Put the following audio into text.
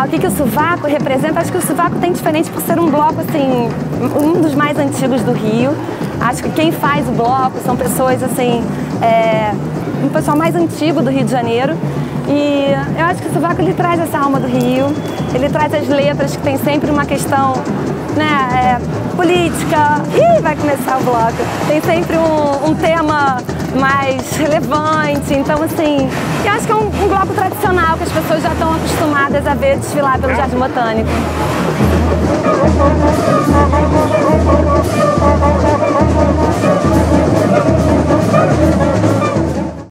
Ah, o que, que o sovaco representa? Acho que o sovaco tem diferente por ser um bloco, assim, um dos mais antigos do Rio. Acho que quem faz o bloco são pessoas, assim, é, pessoal mais antigo do Rio de Janeiro. E eu acho que o sovaco ele traz essa alma do Rio, ele traz as letras que tem sempre uma questão né, é, política. Ih, vai começar o bloco. Tem sempre um, um tema mais relevante. Então, assim, eu acho que é um, um bloco tradicional que as pessoas já estão acostumadas a ver desfilar pelo Jardim Botânico.